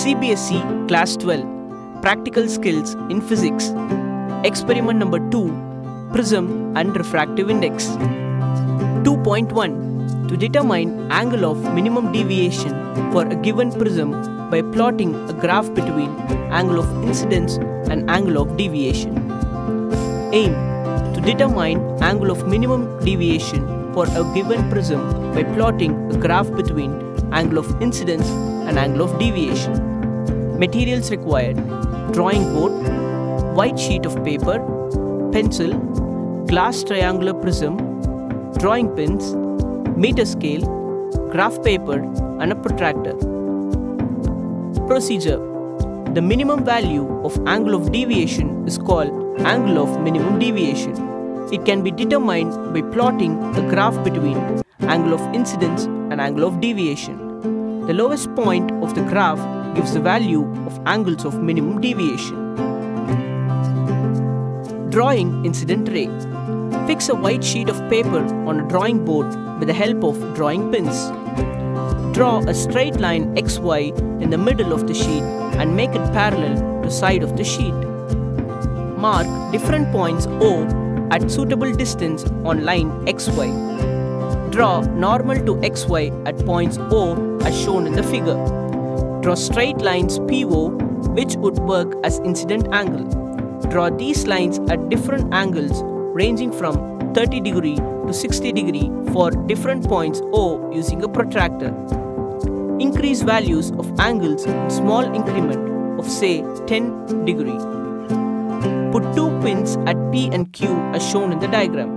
CBSE Class 12 Practical Skills in Physics. Experiment number 2 Prism and Refractive Index. 2.1 To determine angle of minimum deviation for a given prism by plotting a graph between angle of incidence and angle of deviation. Aim to determine angle of minimum deviation for a given prism by plotting a graph between angle of incidence and angle of deviation. Materials required drawing board, white sheet of paper, pencil, glass triangular prism, drawing pins, meter scale, graph paper, and a protractor. Procedure The minimum value of angle of deviation is called angle of minimum deviation. It can be determined by plotting a graph between angle of incidence and angle of deviation. The lowest point of the graph gives the value of angles of minimum deviation. Drawing incident ray. Fix a white sheet of paper on a drawing board with the help of drawing pins. Draw a straight line XY in the middle of the sheet and make it parallel to side of the sheet. Mark different points O at suitable distance on line XY. Draw normal to XY at points O as shown in the figure. Draw straight lines PO which would work as incident angle. Draw these lines at different angles ranging from 30 degree to 60 degree for different points O using a protractor. Increase values of angles in small increment of say 10 degree. Put two pins at P and Q as shown in the diagram.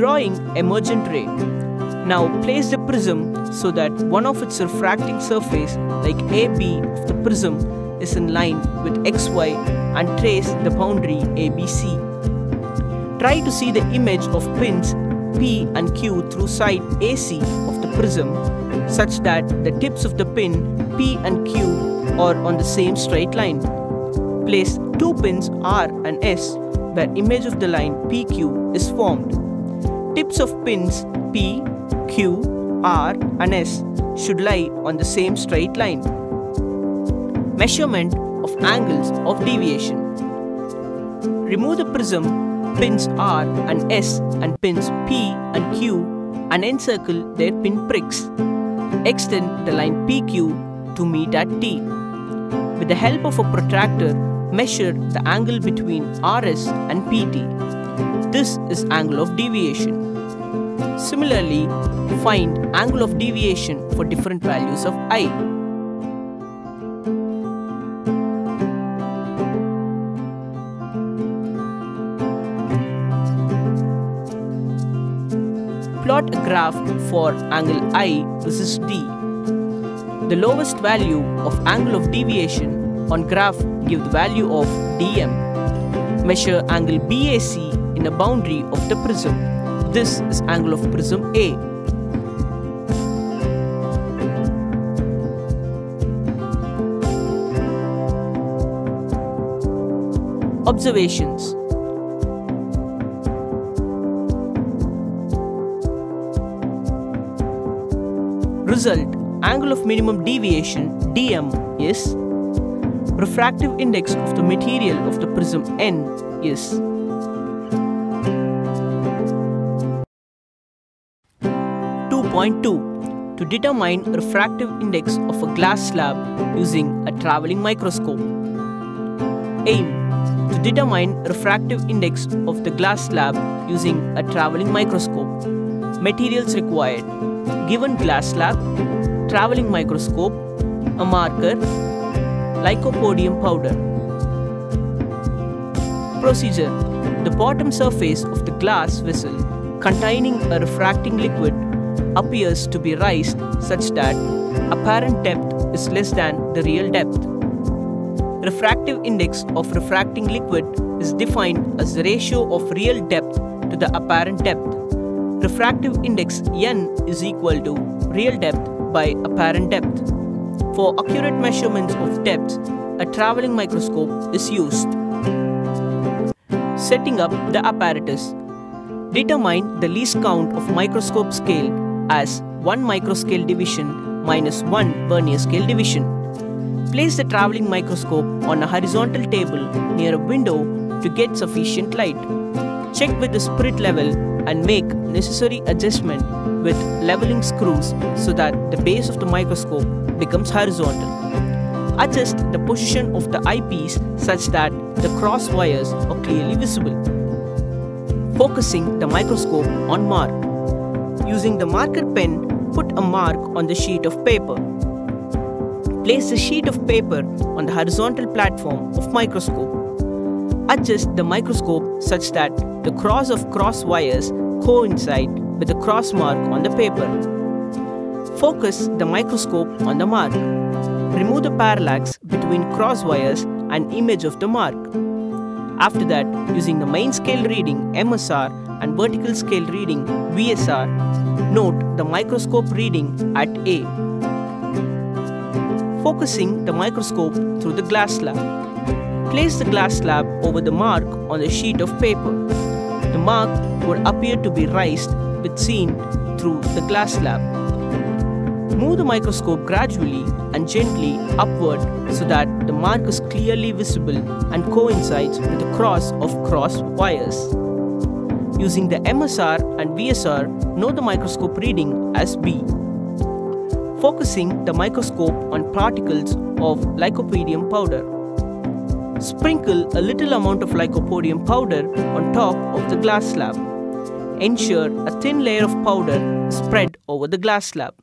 Drawing emergent ray. Now place the prism so that one of its refracting surface like AB of the prism is in line with XY and trace the boundary ABC. Try to see the image of pins P and Q through side AC of the prism such that the tips of the pin P and Q are on the same straight line. Place two pins R and S where image of the line PQ is formed. Tips of pins P, Q, R and S should lie on the same straight line. Measurement of angles of deviation. Remove the prism pins R and S and pins P and Q and encircle their pin pricks. Extend the line PQ to meet at T. With the help of a protractor, measure the angle between RS and PT. This is angle of deviation. Similarly, find angle of deviation for different values of I. Plot a graph for angle I versus D. The lowest value of angle of deviation on graph give the value of dm. Measure angle BAC in a boundary of the prism. This is angle of prism A. Observations Result Angle of minimum deviation dm is Refractive index of the material of the prism n is To determine refractive index of a glass slab using a traveling microscope. Aim to determine refractive index of the glass slab using a traveling microscope. Materials required given glass slab, traveling microscope, a marker, lycopodium powder. Procedure The bottom surface of the glass vessel containing a refracting liquid appears to be raised such that apparent depth is less than the real depth. Refractive index of refracting liquid is defined as the ratio of real depth to the apparent depth. Refractive index n is equal to real depth by apparent depth. For accurate measurements of depth, a traveling microscope is used. Setting up the apparatus. Determine the least count of microscope scale as 1 microscale division minus 1 vernier scale division. Place the traveling microscope on a horizontal table near a window to get sufficient light. Check with the spirit level and make necessary adjustment with leveling screws so that the base of the microscope becomes horizontal. Adjust the position of the eyepiece such that the cross wires are clearly visible. Focusing the microscope on mark. Using the marker pen, put a mark on the sheet of paper. Place the sheet of paper on the horizontal platform of microscope. Adjust the microscope such that the cross of cross wires coincide with the cross mark on the paper. Focus the microscope on the mark. Remove the parallax between cross wires and image of the mark. After that, using the main scale reading MSR and vertical scale reading VSR, note the microscope reading at A. Focusing the microscope through the glass slab. Place the glass slab over the mark on the sheet of paper. The mark would appear to be raised with seen through the glass slab. Move the microscope gradually and gently upward so that the mark is clearly visible and coincides with the cross of cross wires. Using the MSR and VSR, know the microscope reading as B. Focusing the microscope on particles of lycopodium powder. Sprinkle a little amount of lycopodium powder on top of the glass slab. Ensure a thin layer of powder spread over the glass slab.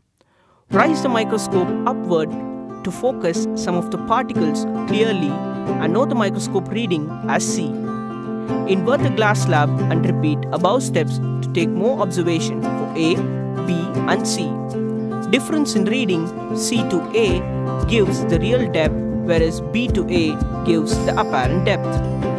Rise the microscope upward to focus some of the particles clearly and note the microscope reading as C. Invert the glass slab and repeat above steps to take more observation for A, B and C. Difference in reading C to A gives the real depth whereas B to A gives the apparent depth.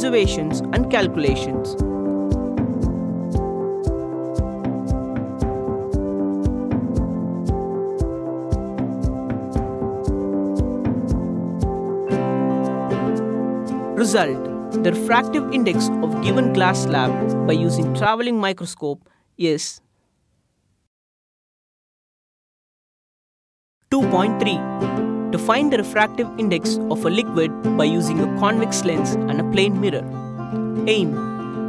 Observations and calculations. Result The refractive index of given glass slab by using traveling microscope is 2.3. Find the refractive index of a liquid by using a convex lens and a plane mirror. Aim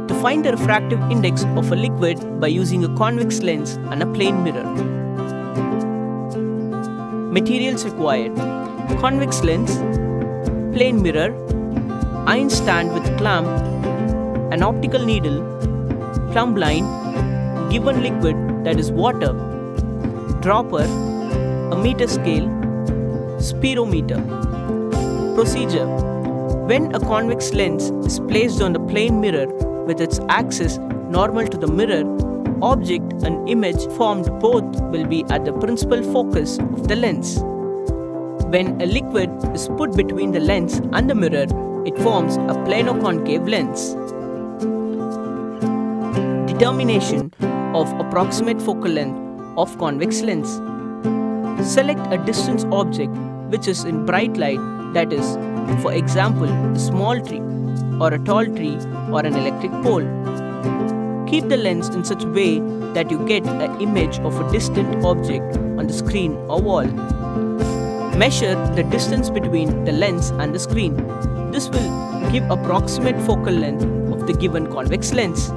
To find the refractive index of a liquid by using a convex lens and a plane mirror. Materials required Convex lens, plane mirror, iron stand with clamp, an optical needle, plumb line, given liquid that is water, dropper, a meter scale, spherometer. Procedure When a convex lens is placed on the plane mirror with its axis normal to the mirror, object and image formed both will be at the principal focus of the lens. When a liquid is put between the lens and the mirror, it forms a plano-concave lens. Determination of approximate focal length of convex lens. Select a distance object which is in bright light that is, for example, a small tree or a tall tree or an electric pole. Keep the lens in such a way that you get an image of a distant object on the screen or wall. Measure the distance between the lens and the screen. This will give approximate focal length of the given convex lens.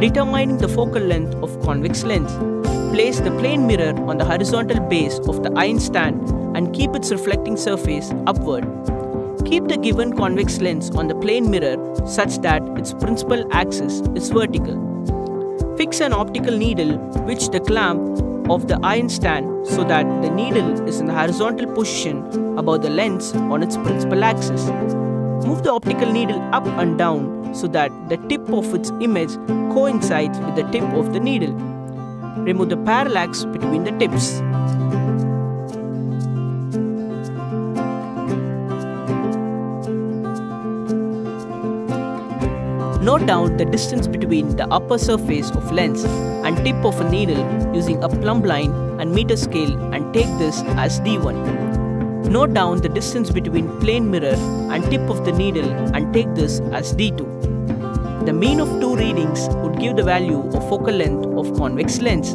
Determining the focal length of convex lens. Place the plane mirror on the horizontal base of the iron stand and keep its reflecting surface upward. Keep the given convex lens on the plane mirror such that its principal axis is vertical. Fix an optical needle which the clamp of the iron stand so that the needle is in the horizontal position above the lens on its principal axis. Move the optical needle up and down so that the tip of its image coincides with the tip of the needle. Remove the parallax between the tips. Note down the distance between the upper surface of lens and tip of a needle using a plumb line and meter scale and take this as D1. Note down the distance between plane mirror and tip of the needle and take this as D2. The mean of two readings would give the value of focal length of convex lens.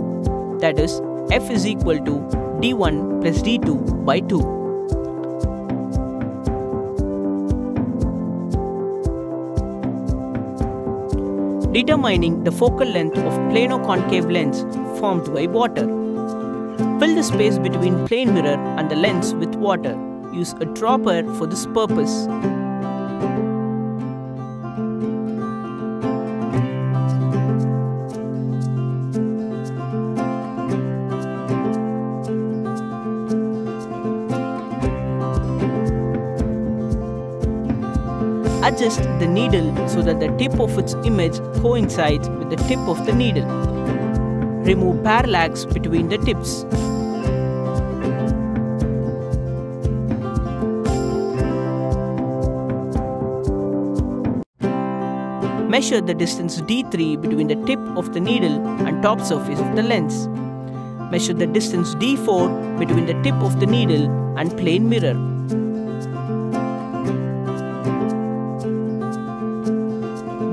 That is, f is equal to d1 plus d2 by 2. determining the focal length of plano-concave lens formed by water. Fill the space between plane mirror and the lens with water. Use a dropper for this purpose. Adjust the needle so that the tip of its image coincides with the tip of the needle. Remove parallax between the tips. Measure the distance d3 between the tip of the needle and top surface of the lens. Measure the distance d4 between the tip of the needle and plane mirror.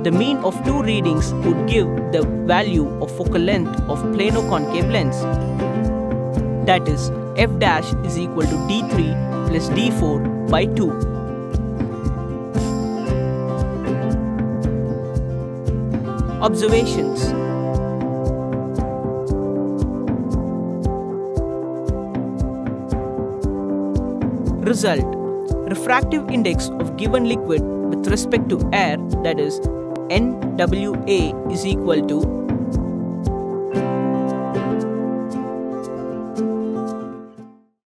The mean of two readings would give the value of focal length of plano-concave lens. That is, f dash is equal to d3 plus d4 by 2. Observations Result Refractive index of given liquid with respect to air that is NWA is equal to